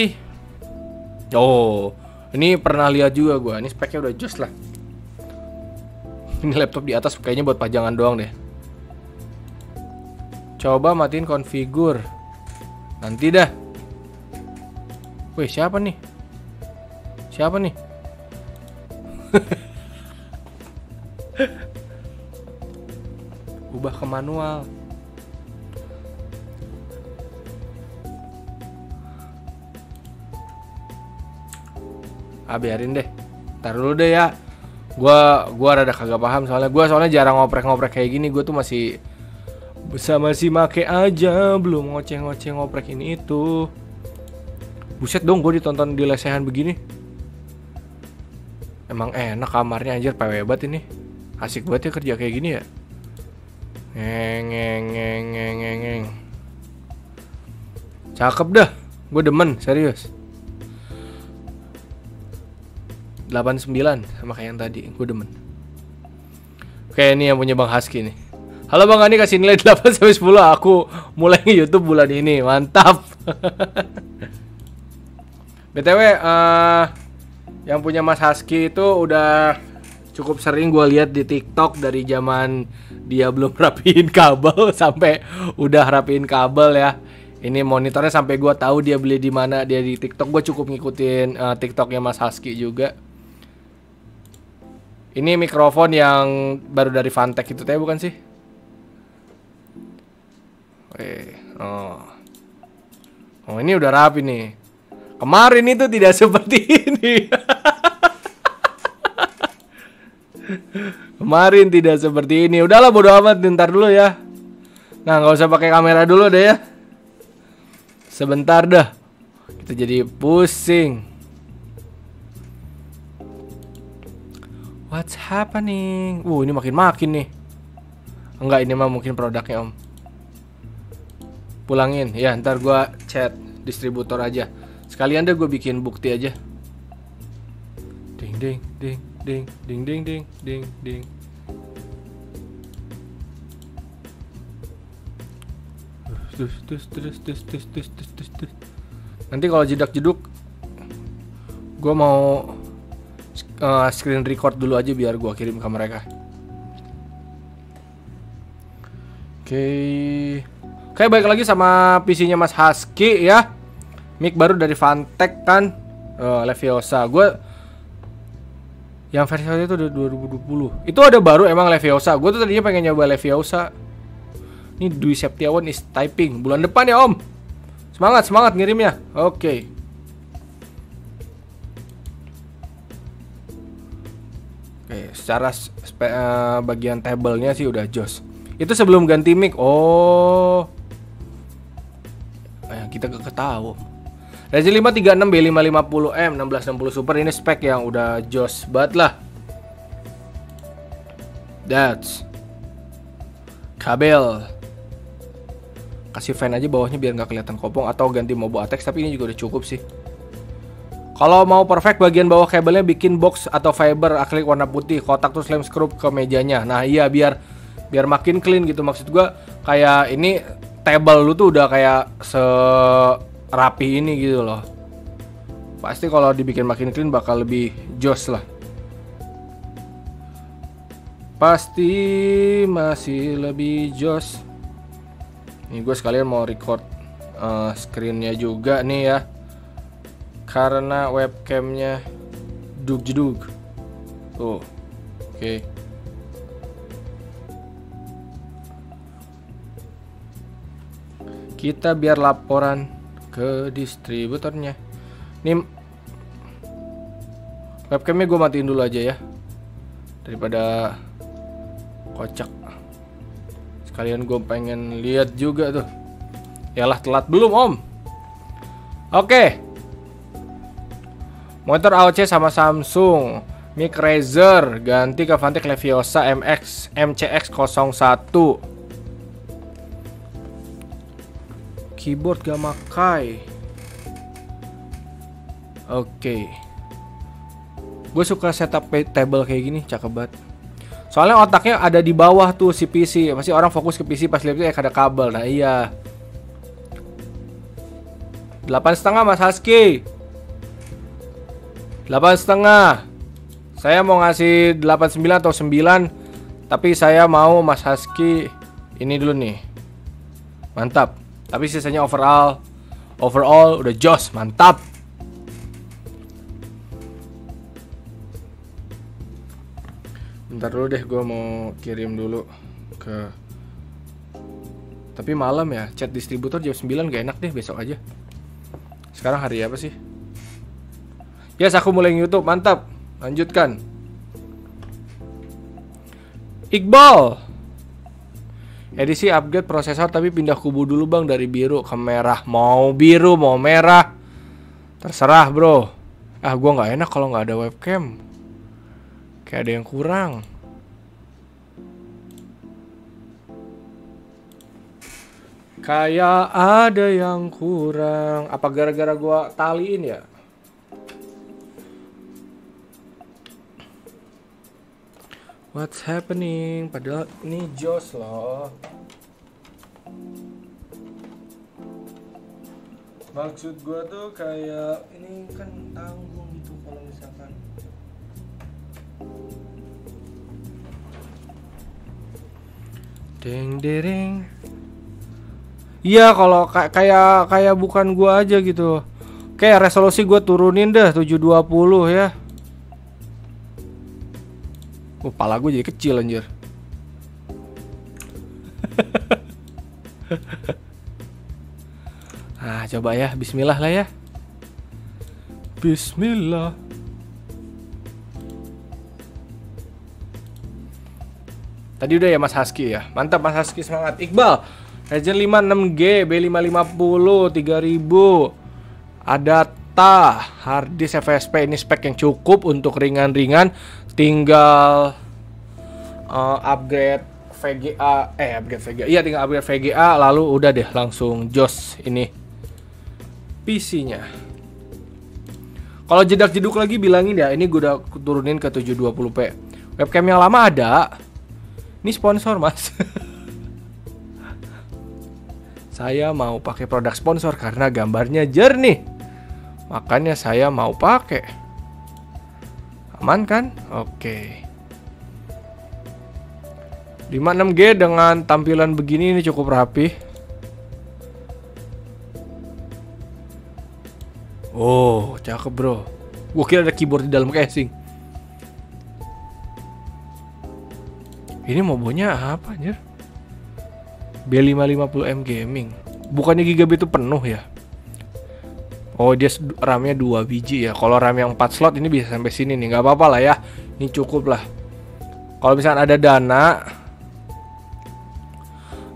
oh ini pernah lihat juga gue ini speknya udah just lah ini laptop di atas kayaknya buat pajangan doang deh. Coba matiin konfigur. Nanti dah. Wih, siapa nih? Siapa nih? Ubah ke manual. Ah, biarin deh. Ntar dulu deh ya gua gua rada kagak paham soalnya. Gua soalnya jarang ngoprek-ngoprek kayak gini. Gua tuh masih bisa masih make aja. Belum ngoceh-ngoceh ngoprek ini itu. Buset dong gue ditonton di lesehan begini. Emang enak kamarnya anjir. PW banget ini. Asik banget ya kerja kayak gini ya. Ngeng ngeng ngeng ngeng ngeng cakep dah. Gue demen serius 89 sama kayak yang tadi. Gue demen. Oke ini yang punya Bang Husky nih. Halo Bang Ani kasih nilai 8 sampai 10 aku mulai YouTube bulan ini. Mantap. BTW uh, eh, yang punya Mas Husky itu udah cukup sering gue lihat di TikTok dari zaman dia belum rapiin kabel sampai udah rapiin kabel ya. Ini monitornya sampai gue tahu dia beli di mana. Dia di TikTok gue cukup ngikutin uh, TikToknya Mas Husky juga ini mikrofon yang baru dari Fantech itu teh bukan sih? Eh, oh. Oh, ini udah rapi nih. Kemarin itu tidak seperti ini. Kemarin tidak seperti ini. Udahlah bodo amat, ntar dulu ya. Nah, nggak usah pakai kamera dulu deh ya. Sebentar dah. Kita jadi pusing. What's happening? Uh, ini makin-makin nih. Enggak, ini mah mungkin produknya, Om. Pulangin. Ya, ntar gua chat distributor aja. Sekalian deh gue bikin bukti aja. Ding ding ding ding ding ding ding ding ding. Terus terus terus terus terus terus terus terus. Nanti kalau jedak jeduk gue mau uh, screen record dulu aja biar gua kirim ke mereka. Oke. Okay. Oke, baik lagi sama PC-nya Mas Husky ya. Mic baru dari Fantech kan. Uh, Leviosa. Gue yang versi itu udah 2020. Itu ada baru emang Leviosa. Gue tuh tadinya pengen nyoba Leviosa. Ini Dwi Septiawan is typing bulan depan ya Om. Semangat, semangat ngirimnya. Oke. Okay. Secara spe, uh, bagian tablenya sih udah jos. Itu sebelum ganti mic. Oh. Eh, kita ke ketahu. Ryzen 5 36 B550M 1660 Super ini spek yang udah jos banget lah. That's kabel. Kasih fan aja bawahnya biar nggak kelihatan kopong atau ganti Mobo Atex tapi ini juga udah cukup sih. Kalau mau perfect bagian bawah kabelnya bikin box atau fiber akrilik warna putih, kotak terus lem screw ke mejanya. Nah, iya biar biar makin clean gitu maksud gua kayak ini table lu tuh udah kayak se rapi ini gitu loh. Pasti kalau dibikin makin clean bakal lebih jos lah. Pasti masih lebih jos. Ini gue sekalian mau record uh, screennya juga nih ya karena webcamnya dug jeduk, tuh. Oke. Okay. kita biar laporan ke distributornya. Ini webcamnya gue matiin dulu aja ya. Daripada kocak. Sekalian gue pengen lihat juga tuh. Yalah telat belum om. Oke. okay. Motor AOC sama Samsung. Mic Razer ganti ke Vantek Leviosa MX MCX 01. Keyboard Gamakai. Oke. Gue suka setup table kayak gini, cakep banget. Soalnya otaknya ada di bawah tuh si PC. Pasti orang fokus ke PC pas lihat itu eh ada kabel. Nah iya. Delapan setengah Mas Husky. Delapan setengah. Saya mau ngasih 89 atau 9 Tapi saya mau Mas Husky Ini dulu nih Mantap Tapi sisanya overall Overall udah jos Mantap Bentar dulu deh gue mau kirim dulu Ke Tapi malam ya Chat distributor jam 9 gak enak deh besok aja Sekarang hari apa sih? Yes aku mulai YouTube mantap Lanjutkan. Iqbal. Edisi upgrade prosesor tapi pindah kubu dulu bang dari biru ke merah. Mau biru mau merah. Terserah bro. Ah gue nggak enak kalau nggak ada webcam. Kayak ada yang kurang. Kayak ada yang kurang. Apa gara-gara gue taliin ya? What's happening? Padahal ini Jos loh. Maksud gua tuh kayak ini kan tanggung gitu kalau misalkan Deng dereng. Iya kalau kayak kayak bukan gua aja gitu. Kayak resolusi gua turunin deh 720 ya. Oh, pala gue jadi kecil anjir. ah, coba ya, bismillah lah ya. Bismillah. Tadi udah ya Mas Husky ya. Mantap Mas Husky semangat. Iqbal. Ryzen 5 6G B550 3000. Ada ta harddisk FSP ini spek yang cukup untuk ringan-ringan tinggal uh, upgrade VGA eh upgrade VGA iya tinggal upgrade VGA lalu udah deh langsung jos ini PC-nya kalau jedak jeduk lagi bilangin ya ini gue udah turunin ke 720p webcam yang lama ada. Ini sponsor mas. Saya mau pakai produk sponsor karena gambarnya jernih. Makanya saya mau pakai Aman kan? Oke. 56G dengan tampilan begini ini cukup rapi. Oh, cakep bro. Gue kira ada keyboard di dalam casing. Ini mobonya apa anjir? B550M Gaming. Bukannya gigabit itu penuh ya? Oh dia RAM-nya 2 biji ya. Kalau RAM yang 4 slot ini bisa sampai sini nih. nggak apa-apa lah ya. Ini cukup lah. Kalau misalnya ada dana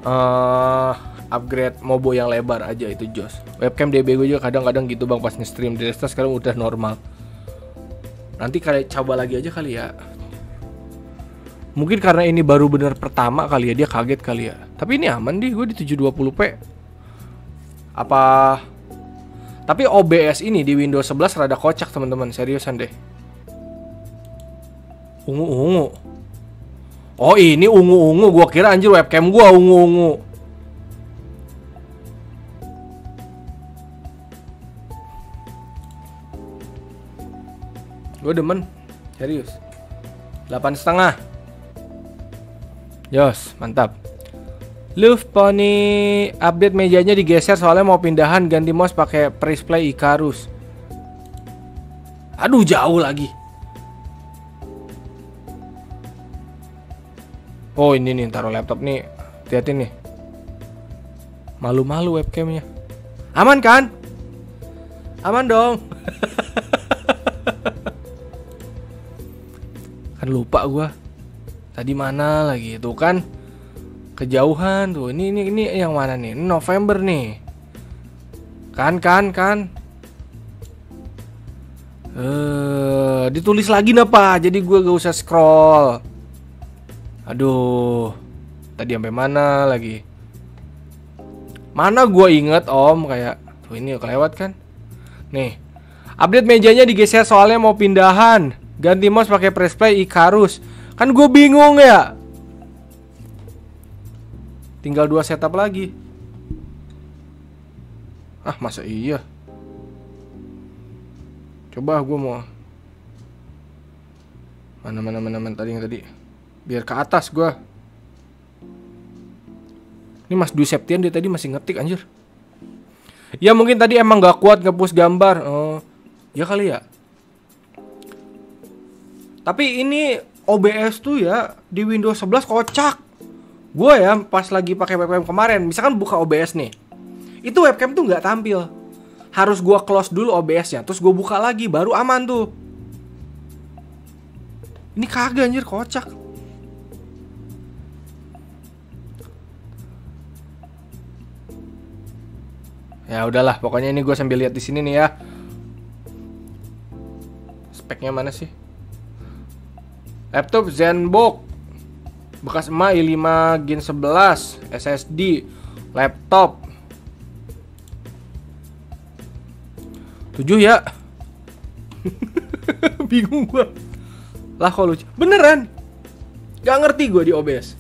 uh, upgrade mobo yang lebar aja itu jos. Webcam DB gue juga kadang-kadang gitu bang pas nge-stream di sekarang udah normal. Nanti kali coba lagi aja kali ya. Mungkin karena ini baru bener pertama kali ya dia kaget kali ya. Tapi ini aman deh gue di 720p. Apa tapi OBS ini di Windows 11 rada kocak teman-teman, seriusan deh. Ungu-ungu. Oh, ini ungu-ungu. Gua kira anjir webcam gua ungu-ungu. Gue demen, serius. 8 setengah. Yos, mantap. Luft Pony update mejanya digeser soalnya mau pindahan ganti mouse pakai press play Icarus. Aduh jauh lagi. Oh ini nih taruh laptop nih. Hati-hati nih. Malu-malu webcamnya. Aman kan? Aman dong. kan lupa gua. Tadi mana lagi itu kan? Kejauhan tuh. Ini ini ini yang mana nih? November nih. Kan kan kan. Eh, ditulis lagi napa? Jadi gua gak usah scroll. Aduh. Tadi sampai mana lagi? Mana gue inget om kayak tuh ini kelewat kan? Nih, update mejanya digeser soalnya mau pindahan. Ganti mouse pakai press play Icarus. Kan gue bingung ya. Tinggal dua setup lagi. Ah masa iya? Coba gue mau mana mana mana mana tadi yang tadi biar ke atas gue ini Mas Dwi Septian dia tadi masih ngetik anjir. Ya mungkin tadi emang gak kuat ngepush gambar. Oh, ya kali ya. Tapi ini OBS tuh ya di Windows 11 kocak. Gue ya pas lagi pakai webcam kemarin, misalkan buka OBS nih. Itu webcam tuh nggak tampil. Harus gue close dulu OBS-nya, terus gue buka lagi baru aman tuh. Ini kagak anjir kocak. Ya udahlah, pokoknya ini gue sambil lihat di sini nih ya. Speknya mana sih? Laptop ZenBook bekas emak i5 Gen 11 SSD laptop 7 ya bingung gua lah lucu beneran gak ngerti gue di OBS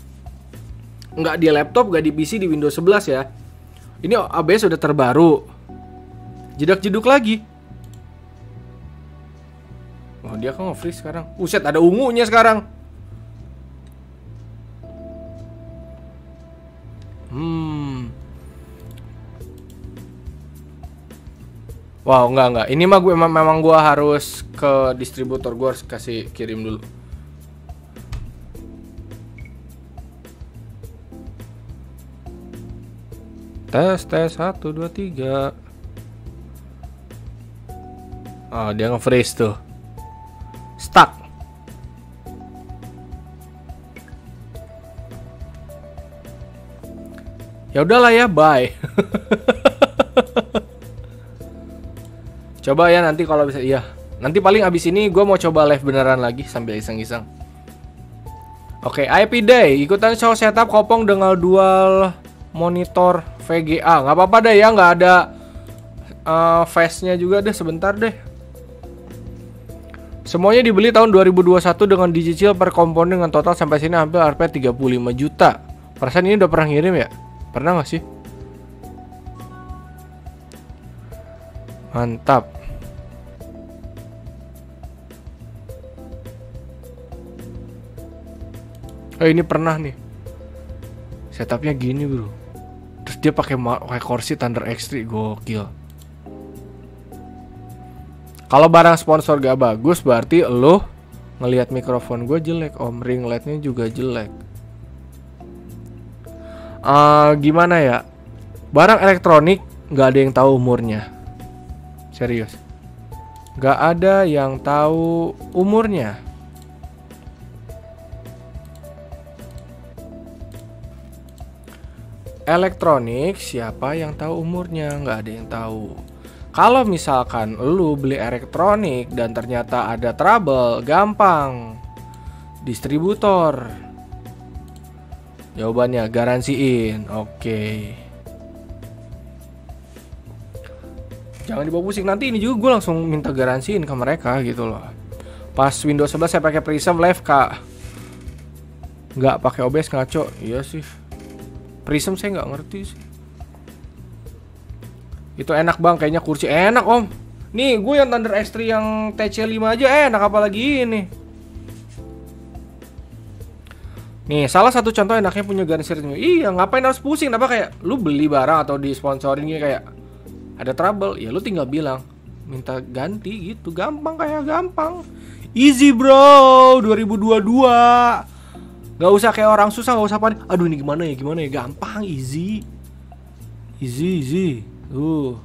nggak di laptop gak di PC di Windows 11 ya ini OBS sudah terbaru. Jedak jeduk lagi. Oh, dia kan nge-freeze sekarang. Uset, ada ungunya sekarang. Hmm. Wow, enggak enggak. Ini mah gue memang gue harus ke distributor gue harus kasih kirim dulu. Tes, tes, satu, dua, tiga. Oh, dia nge-freeze tuh. Stuck. Ya udahlah ya, bye. coba ya nanti kalau bisa iya. Nanti paling abis ini gue mau coba live beneran lagi sambil iseng-iseng. Oke, IP Day ikutan show setup kopong dengan dual monitor VGA nggak apa-apa deh ya nggak ada uh, face-nya juga deh sebentar deh semuanya dibeli tahun 2021 dengan dicicil per komponen dengan total sampai sini hampir Rp 35 juta persen ini udah pernah ngirim ya pernah nggak sih? Mantap. Oh ini pernah nih. Setupnya gini bro. Terus dia pakai pakai kursi Thunder X3 gokil. Kalau barang sponsor gak bagus berarti lo ngelihat mikrofon gue jelek, om. Ring lightnya juga jelek. Uh, gimana ya? Barang elektronik nggak ada yang tahu umurnya. Serius. Nggak ada yang tahu umurnya. elektronik siapa yang tahu umurnya nggak ada yang tahu kalau misalkan lu beli elektronik dan ternyata ada trouble gampang distributor jawabannya garansiin oke okay. jangan dibawa pusing nanti ini juga gue langsung minta garansiin ke mereka gitu loh pas Windows 11 saya pakai Prism Live kak nggak pakai OBS ngaco iya sih Prism saya nggak ngerti sih. Itu enak bang, kayaknya kursi enak om. Nih gue yang Thunder X3 yang TC5 aja enak apalagi ini. Nih, salah satu contoh enaknya punya Gunsir Iya, ngapain harus pusing? Apa kayak lu beli barang atau di sponsoring kayak ada trouble, ya lu tinggal bilang minta ganti gitu, gampang kayak gampang. Easy bro, 2022. Gak usah kayak orang susah, gak usah panik. Aduh ini gimana ya, gimana ya, gampang, easy. Easy, easy. Uh.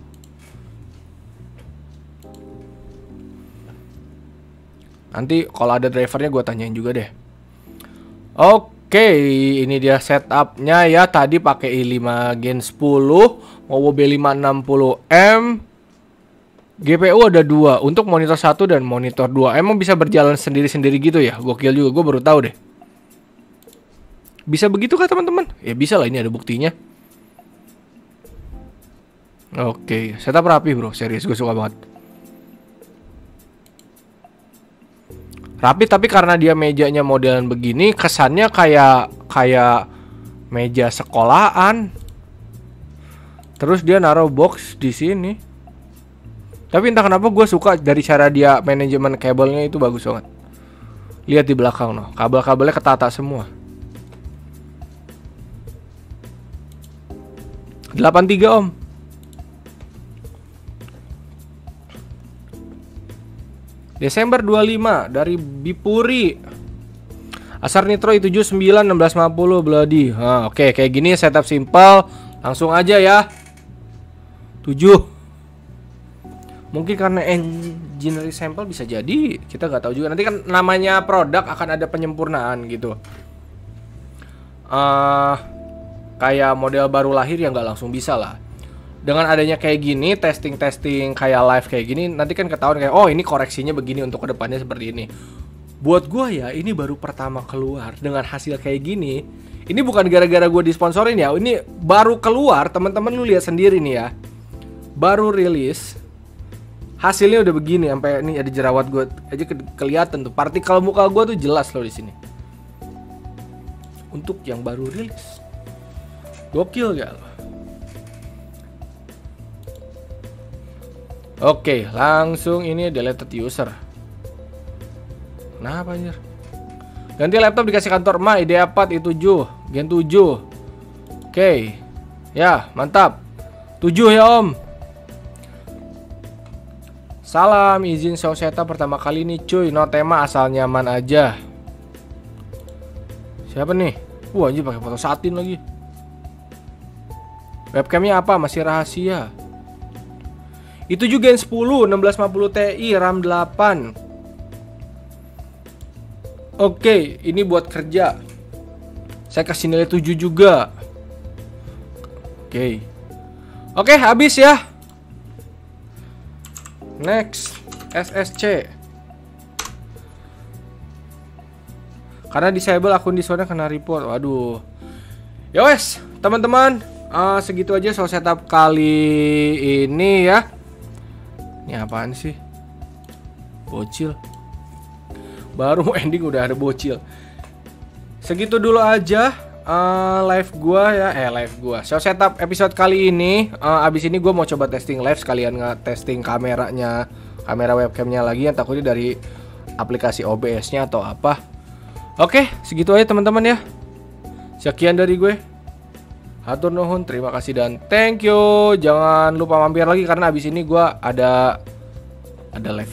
Nanti kalau ada drivernya gue tanyain juga deh. Oke, ini dia setupnya ya. Tadi pakai i5 Gen 10, Movo B560M. GPU ada dua untuk monitor satu dan monitor dua. Emang bisa berjalan sendiri-sendiri gitu ya? Gokil juga, gue baru tahu deh. Bisa begitu kah teman-teman? Ya bisa lah, ini ada buktinya. Oke, setup rapi bro, serius gue suka banget. Rapi tapi karena dia mejanya modelan begini kesannya kayak kayak meja sekolahan. Terus dia naruh box di sini. Tapi entah kenapa gue suka dari cara dia manajemen kabelnya itu bagus banget. Lihat di belakang noh, kabel-kabelnya ketata semua. 83 om Desember 25 dari Bipuri. Asar Nitro i79 1650 Bloody. Nah, oke, okay, kayak gini setup simpel. Langsung aja ya. 7. Mungkin karena engineering sampel bisa jadi, kita nggak tahu juga. Nanti kan namanya produk akan ada penyempurnaan gitu. Uh, kayak model baru lahir yang nggak langsung bisa lah dengan adanya kayak gini testing testing kayak live kayak gini nanti kan ketahuan kayak oh ini koreksinya begini untuk ke depannya seperti ini. Buat gue ya ini baru pertama keluar dengan hasil kayak gini. Ini bukan gara-gara gue disponsorin ya ini baru keluar teman-teman lu lihat sendiri nih ya. Baru rilis hasilnya udah begini sampai ini ada jerawat gue aja ke kelihatan tuh. Partikel muka gue tuh jelas loh di sini. Untuk yang baru rilis. Gokil gak lo Oke, langsung ini deleted user. Kenapa anjir? Ganti laptop dikasih kantor Ma ID4 i7 Gen 7 Oke Ya mantap 7 ya om Salam izin show setup pertama kali ini cuy No tema asal nyaman aja Siapa nih? Wah anjir pakai foto satin lagi Webcamnya apa? Masih rahasia itu juga Gen 10 1650 Ti RAM 8 Oke ini buat kerja. Saya kasih nilai 7 juga. Oke. Oke habis ya. Next SSC Karena disable akun di sana kena report. Waduh. Ya wes teman-teman uh, segitu aja soal setup kali ini ya ini apaan sih? Bocil. Baru ending udah ada bocil. Segitu dulu aja uh, live gua ya, eh live gua. So setup episode kali ini, uh, abis ini gua mau coba testing live sekalian nggak testing kameranya, kamera webcamnya lagi yang takutnya dari aplikasi OBS-nya atau apa. Oke, segitu aja teman-teman ya. Sekian dari gue. Hatur nuhun, terima kasih dan thank you. Jangan lupa mampir lagi karena abis ini gue ada ada live